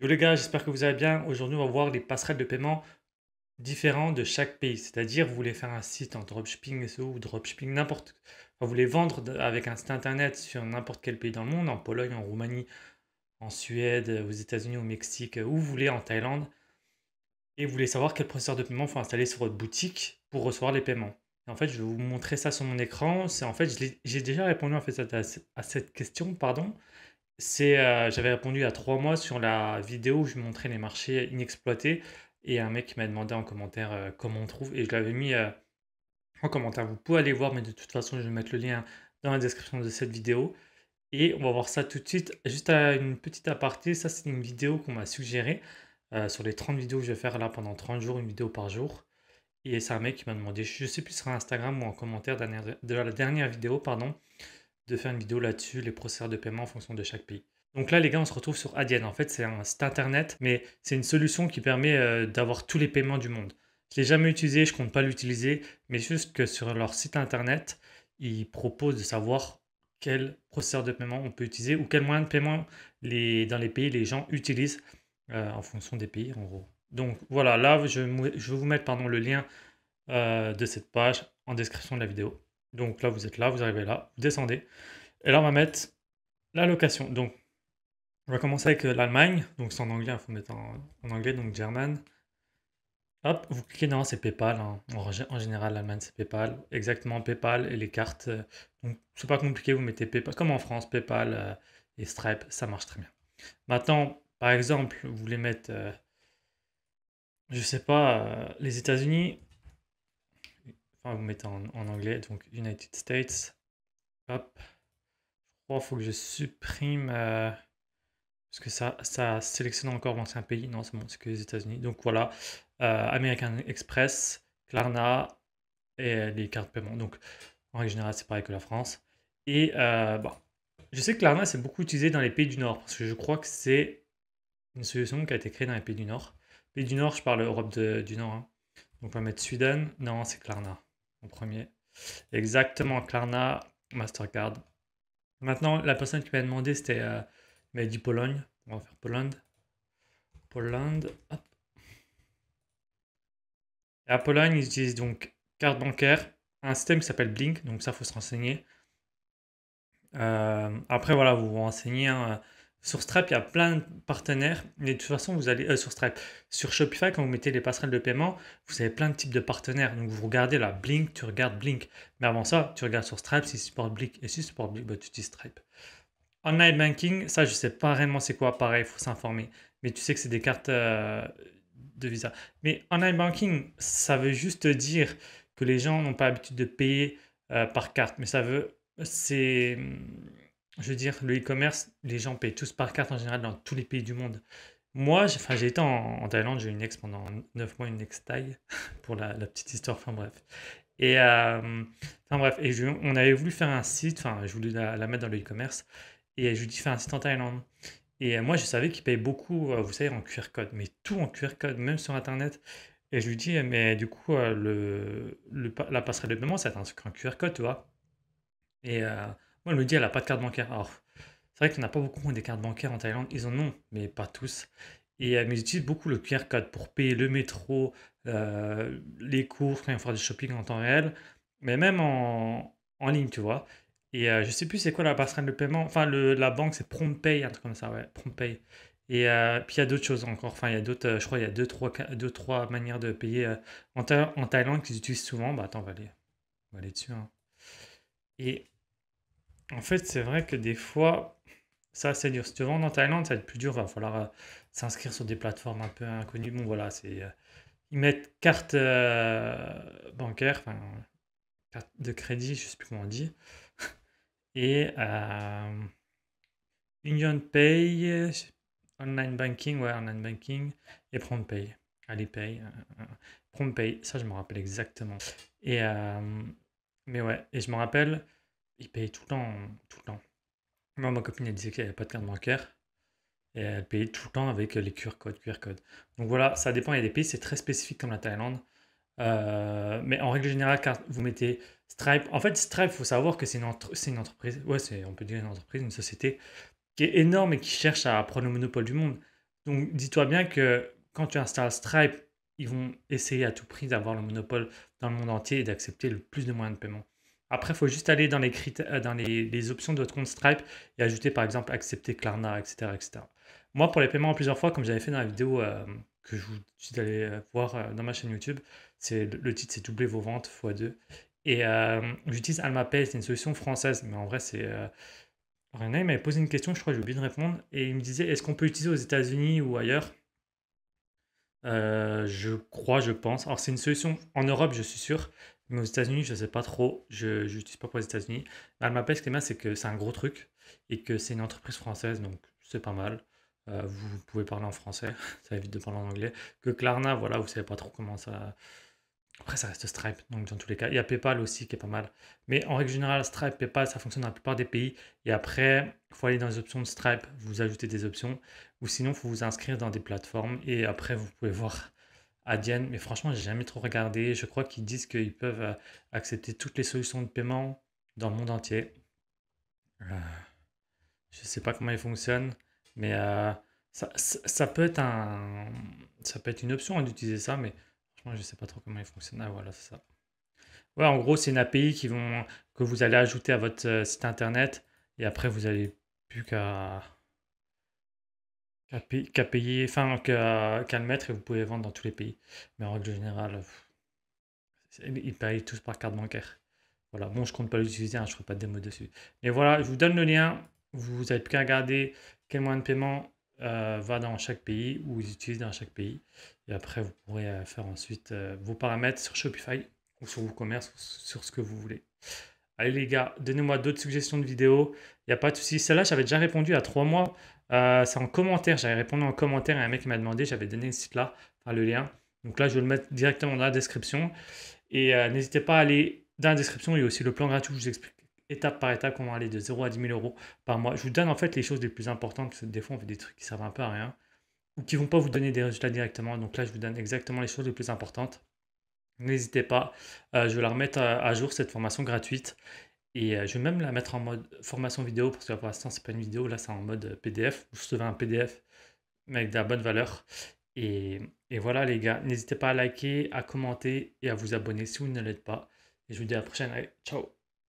Yo les gars, j'espère que vous allez bien. Aujourd'hui, on va voir les passerelles de paiement différents de chaque pays. C'est-à-dire, vous voulez faire un site en dropshipping SEO ou dropshipping n'importe. Vous voulez vendre avec un site internet sur n'importe quel pays dans le monde, en Pologne, en Roumanie, en Suède, aux États-Unis, au Mexique, où vous voulez, en Thaïlande. Et vous voulez savoir quel processeur de paiement faut installer sur votre boutique pour recevoir les paiements. en fait, je vais vous montrer ça sur mon écran. C'est en fait, j'ai déjà répondu en fait à cette question, pardon. C'est, euh, j'avais répondu à trois mois sur la vidéo où je montrais les marchés inexploités et un mec m'a demandé en commentaire euh, comment on trouve et je l'avais mis euh, en commentaire. Vous pouvez aller voir, mais de toute façon, je vais mettre le lien dans la description de cette vidéo. Et on va voir ça tout de suite. Juste à une petite aparté, ça c'est une vidéo qu'on m'a suggérée sur les 30 vidéos que je vais faire là pendant 30 jours, une vidéo par jour. Et c'est un mec qui m'a demandé, je sais plus sur Instagram ou en commentaire de la dernière vidéo, pardon, de faire une vidéo là-dessus, les processeurs de paiement en fonction de chaque pays. Donc là, les gars, on se retrouve sur Adyen. En fait, c'est un site internet, mais c'est une solution qui permet euh, d'avoir tous les paiements du monde. Je ne l'ai jamais utilisé, je ne compte pas l'utiliser, mais juste que sur leur site internet, ils proposent de savoir quel processeur de paiement on peut utiliser ou quel moyen de paiement dans les pays les gens utilisent euh, en fonction des pays, en gros. Donc voilà, là, je, vais vous mettre le lien euh, de cette page en description de la vidéo. Donc là, vous êtes là, vous arrivez là, vous descendez. Et là, on va mettre la location. Donc, on va commencer avec euh, l'Allemagne. Donc, c'est en anglais, il faut mettre en, anglais, donc German. Hop, vous cliquez dans c'est PayPal. Hein. En, général, l'Allemagne, c'est PayPal. Exactement, PayPal et les cartes. Euh, donc, c'est pas compliqué, vous mettez PayPal. Comme en France, PayPal euh, et Stripe, ça marche très bien. Maintenant, par exemple, vous voulez mettre, je sais pas, les États-Unis vous mettez en, anglais, donc United States. Hop. Je crois qu'il faut que je supprime. Euh, parce que ça, ça sélectionne encore l'ancien pays. Non, c'est bon, c'est que les États-Unis. Donc voilà. Euh, American Express, Klarna et les cartes de paiement. Donc en règle générale, c'est pareil que la France. Et euh, bon, je sais que Klarna, c'est beaucoup utilisé dans les pays du Nord. Parce que je crois que c'est une solution qui a été créée dans les pays du Nord. Pays du Nord, je parle Europe du Nord. Hein. Donc on va mettre Sweden. Non, c'est Klarna premier. Exactement, Klarna, Mastercard. Maintenant, la personne qui m'a demandé, c'était euh, m'a dit Pologne. On va faire Pologne. Pologne. Et à Pologne, ils utilisent donc carte bancaire, un système qui s'appelle Blink, donc ça, faut se renseigner. Euh, après, voilà, vous vous renseignez. Hein, sur Stripe, il y a plein de partenaires. Mais de toute façon, vous allez euh, sur Stripe. Sur Shopify, quand vous mettez les passerelles de paiement, vous avez plein de types de partenaires. Donc, vous regardez là, Blink, tu regardes Blink. Mais avant ça, tu regardes sur Stripe si support Blink. Et si support Blink, bah, tu utilises Stripe. Online banking, ça, je ne sais pas vraiment c'est quoi. Pareil, il faut s'informer. Mais tu sais que c'est des cartes euh, de Visa. Mais online banking, ça veut juste dire que les gens n'ont pas l'habitude de payer euh, par carte. Mais ça veut. C'est je veux dire, le e-commerce, les gens payent tous par carte en général dans tous les pays du monde. Moi, j'ai, j'ai été en, Thaïlande, j'ai eu une ex pendant 9 mois, une ex taille, pour la, petite histoire, enfin bref. Et, euh, enfin bref, et on avait voulu faire un site, enfin, je voulais la, mettre dans le e-commerce, et je lui dis, fais un site en Thaïlande. Et euh, moi, je savais qu'ils payaient beaucoup, euh, vous savez, en QR code, mais tout en QR code, même sur Internet. Et je lui dis, mais du coup, le, la passerelle de paiement, c'est un, un QR code, tu vois. Et moi, elle me dit, elle n'a pas de carte bancaire. Alors, c'est vrai qu'il n'y en a pas beaucoup des cartes bancaires en Thaïlande. Ils en ont, mais pas tous. Et elle utilise beaucoup le QR code pour payer le métro, euh, les cours, quand il faut faire du shopping en temps réel, mais même en, ligne, tu vois. Et euh, je sais plus c'est quoi la passerelle de paiement. Enfin, la banque, c'est PromptPay, un truc comme ça, ouais, PromptPay. Et euh, puis il y a d'autres choses encore. Enfin, il y a d'autres, je crois, il y a deux, trois, deux, trois manières de payer en, Thaïlande qu'ils utilisent souvent. Bah attends, on va aller, on va aller dessus. Hein. Et en fait, c'est vrai que des fois, ça c'est dur. Si tu vendre en Thaïlande, ça va être plus dur. Il va falloir euh, s'inscrire sur des plateformes un peu inconnues. Bon, voilà, c'est. Euh, ils mettent carte euh, bancaire, enfin, carte de crédit, je sais plus comment on dit. Et Union Pay, online banking, ouais, online banking, et PromptPay. Alipay, PromptPay, ça je me rappelle exactement. Et, mais ouais, et je me rappelle, il payait tout le temps, tout le temps. Moi, ma copine, elle disait qu'il n'y avait pas de carte bancaire. Et elle payait tout le temps avec les QR codes, QR codes. Donc voilà, ça dépend. Il y a des pays, c'est très spécifique comme la Thaïlande. Euh, mais en règle générale, quand vous mettez Stripe. En fait, Stripe, il faut savoir que c'est une, une, entreprise. Ouais, on peut dire une entreprise, une société qui est énorme et qui cherche à prendre le monopole du monde. Donc dis-toi bien que quand tu installes Stripe, ils vont essayer à tout prix d'avoir le monopole dans le monde entier et d'accepter le plus de moyens de paiement. Après, il faut juste aller dans les, critères, dans les, options de votre compte Stripe et ajouter par exemple accepter Klarna, etc. etc. Moi, pour les paiements en plusieurs fois, comme j'avais fait dans la vidéo euh, que je vous dis d'aller euh, voir euh, dans ma chaîne YouTube, c'est le titre c'est doubler vos ventes x2. Et j'utilise AlmaPay, c'est une solution française, mais en vrai, c'est. René m'avait posé une question, je crois que j'ai oublié de répondre, et il me disait est-ce qu'on peut l'utiliser aux États-Unis ou ailleurs? Je crois, je pense. Alors, c'est une solution en Europe, je suis sûr, mais aux États-Unis, je ne sais pas trop. Je n'utilise pas pour les États-Unis. Almapay, ce qui c'est que c'est un gros truc et que c'est une entreprise française, donc c'est pas mal. Euh, vous pouvez parler en français, ça évite de parler en anglais. Que Klarna, voilà, vous savez pas trop comment ça. Après, ça reste Stripe, donc dans tous les cas. Il y a PayPal aussi qui est pas mal. Mais en règle générale, Stripe, PayPal, ça fonctionne dans la plupart des pays. Et après, il faut aller dans les options de Stripe, vous ajoutez des options. Ou sinon, il faut vous inscrire dans des plateformes. Et après, vous pouvez voir Adyen, mais franchement, j'ai jamais trop regardé. Je crois qu'ils disent qu'ils peuvent euh, accepter toutes les solutions de paiement dans le monde entier. Euh, je sais pas comment ils fonctionnent, mais euh, ça, peut être une option hein, d'utiliser ça, mais franchement, je sais pas trop comment ils fonctionnent. Ah voilà, c'est ça. Ouais, en gros, c'est une API qui vont, que vous allez ajouter à votre site internet et après, vous n'allez plus qu'à qu'à payer, enfin qu'à le mettre et vous pouvez vendre dans tous les pays. Mais en règle générale, ils payent tous par carte bancaire. Voilà, bon, je compte pas l'utiliser, hein, je ne ferai pas de démo dessus. Mais voilà, je vous donne le lien. Vous n'avez plus qu'à regarder quel moyen de paiement euh, va dans chaque pays ou ils utilisent dans chaque pays. Et après, vous pourrez euh, faire ensuite euh, vos paramètres sur Shopify ou sur WooCommerce, sur ce que vous voulez. Allez les gars, donnez-moi d'autres suggestions de vidéos. Il n'y a pas de souci. Celle-là, j'avais déjà répondu à trois mois. Euh, c'est en commentaire. J'avais répondu en commentaire à un mec m'a demandé. J'avais donné ce site-là, enfin, le lien. Donc là, je vais le mettre directement dans la description. Et euh, n'hésitez pas à aller dans la description. Il y a aussi le plan gratuit où je vous explique étape par étape comment aller de 0 à 10 000 euros par mois. Je vous donne en fait les choses les plus importantes. Parce que des fois, on fait des trucs qui servent un peu à rien ou qui ne vont pas vous donner des résultats directement. Donc là, je vous donne exactement les choses les plus importantes. N'hésitez pas, euh, je vais la remettre à, jour, cette formation gratuite. Et euh, je vais même la mettre en mode formation vidéo, parce que pour l'instant, c'est pas une vidéo, là, c'est en mode PDF. Vous recevez un PDF, mais avec de la bonne valeur. Et, et voilà, les gars, n'hésitez pas à liker, à commenter et à vous abonner si vous ne l'êtes pas. Et je vous dis à la prochaine. Allez, ciao